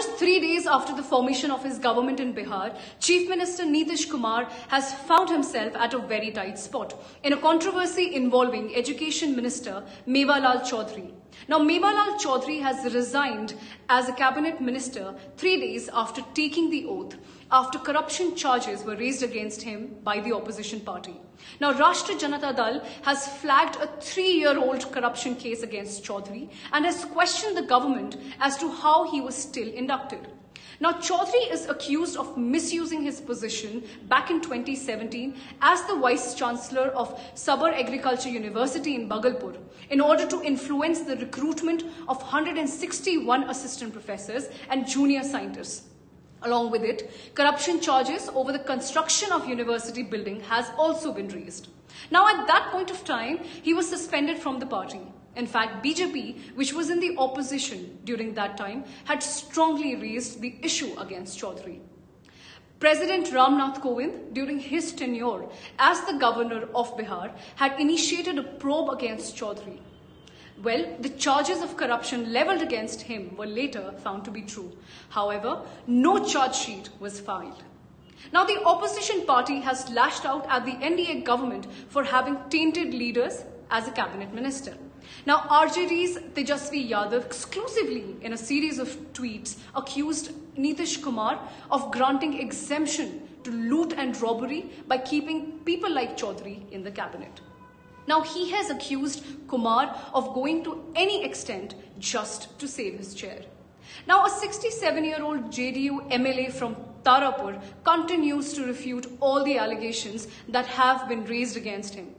just three days after the formation of his government in Bihar, Chief Minister Nitish Kumar has found himself at a very tight spot in a controversy involving Education Minister Mewalal Choudhary. Now, Mewalal Choudhary has resigned as a cabinet minister three days after taking the oath after corruption charges were raised against him by the opposition party. Now, Rashtriya Janata Dal has flagged a three-year-old corruption case against Choudhary and has questioned the government as to how he was still inducted. Now, Choudhary is accused of misusing his position back in 2017 as the Vice Chancellor of Sabour Agriculture University in Bhagalpur in order to influence the recruitment of 161 assistant professors and junior scientists. Along with it, corruption charges over the construction of university building has also been raised. Now, at that point of time, he was suspended from the party. In fact, BJP, which was in the opposition during that time, had strongly raised the issue against Choudhary. President Ramnath Kovind, during his tenure as the governor of Bihar, had initiated a probe against Choudhary. Well, the charges of corruption leveled against him were later found to be true. However, no charge sheet was filed. Now, the opposition party has lashed out at the NDA government for having tainted leaders as a cabinet minister. Now, RJD's Tejashwi Yadav exclusively in a series of tweets accused Nitish Kumar of granting exemption to loot and robbery by keeping people like Choudhary in the cabinet. Now, he has accused Kumar of going to any extent just to save his chair. Now, a 67 year old JDU MLA from Tarapur continues to refute all the allegations that have been raised against him.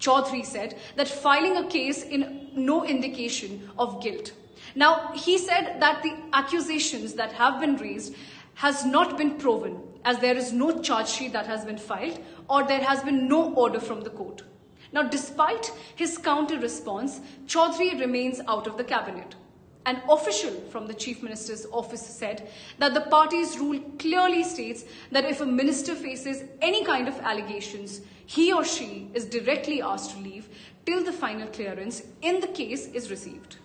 Choudhary said that filing a case in no indication of guilt. Now, he said that the accusations that have been raised has not been proven as there is no charge sheet that has been filed or there has been no order from the court. Now, despite his counter response, Choudhary remains out of the cabinet. An official from the Chief Minister's office said that the party's rule clearly states that if a minister faces any kind of allegations, he or she is directly asked to leave till the final clearance in the case is received.